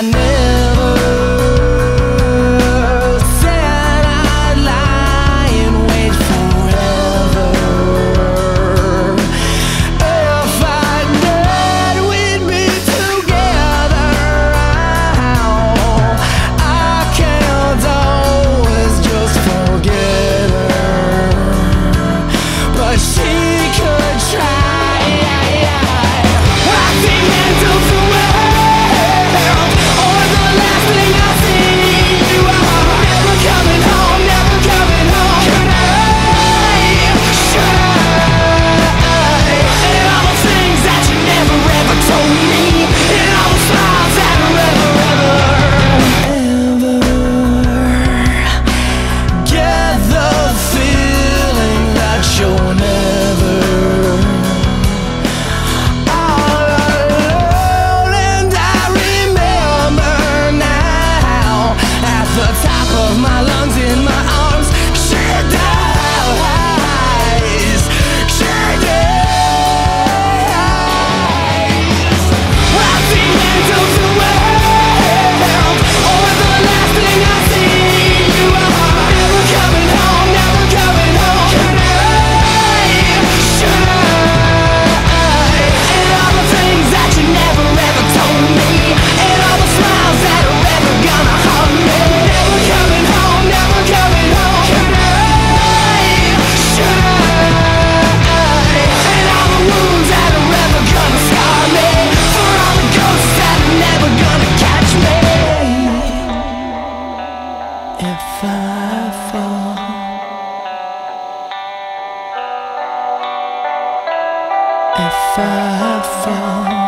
I know my lungs in my eyes. If I fall, if I fall.